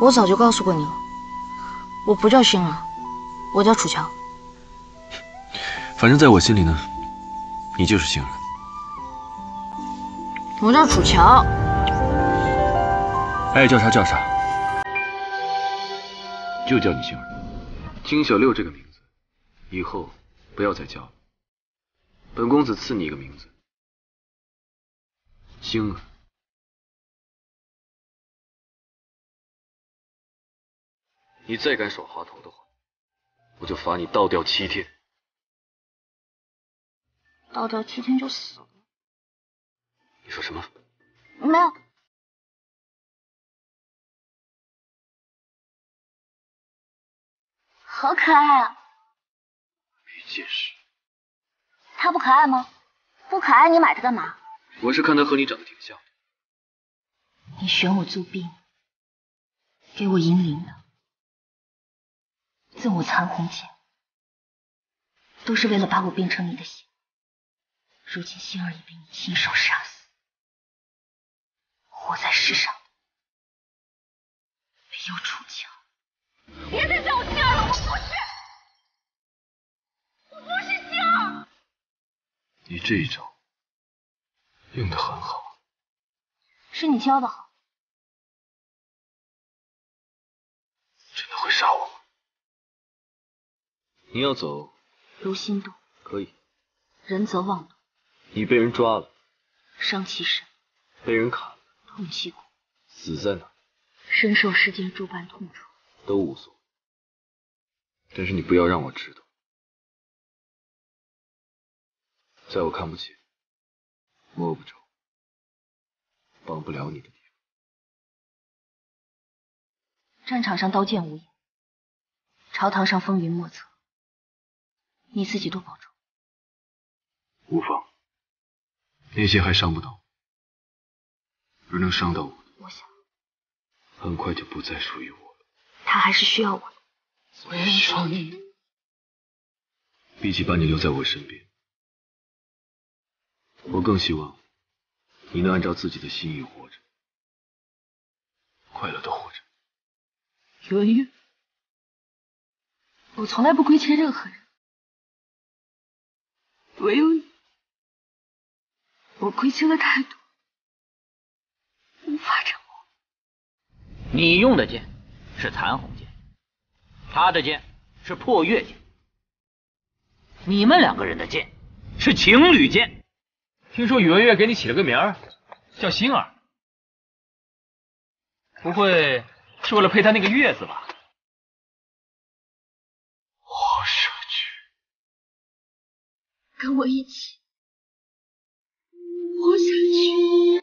我早就告诉过你了，我不叫星儿，我叫楚乔。反正在我心里呢，你就是星儿。我叫楚乔。爱叫啥叫啥，就叫你星儿。金小六这个名字，以后不要再叫了。本公子赐你一个名字，星儿。你再敢耍滑头的话，我就罚你倒吊七天。倒吊七天就死了？你说什么？没有。好可爱啊！没见识。他不可爱吗？不可爱，你买它干嘛？我是看他和你长得挺像的。你选我做婢，给我银铃的。赠我残红剑，都是为了把我变成你的血。如今星儿已被你亲手杀死，活在世上没有楚乔。别再叫我星儿了，我不是，我不是星儿。你这一招用的很好，是你教的好。真的会杀我吗？你要走，如心动，可以。人则妄动。你被人抓了，伤其身；被人砍了，痛其骨。死在哪？身受世间诸般痛楚，都无所谓。但是你不要让我知道，在我看不见、摸不着、帮不了你的地方。战场上刀剑无眼，朝堂上风云莫测。你自己多保重。无妨，那些还伤不到，而能伤到我的，我想，很快就不再属于我了。他还是需要我的。比起把你留在我身边，我更希望你能按照自己的心意活着，快乐的活着。圆圆，我从来不亏欠任何人。唯有你，我亏欠了太多，无法偿还。你用的剑是残红剑，他的剑是破月剑，你们两个人的剑是情侣剑。听说宇文玥给你起了个名儿，叫星儿，不会是为了配他那个月字吧？跟我一起。活下去。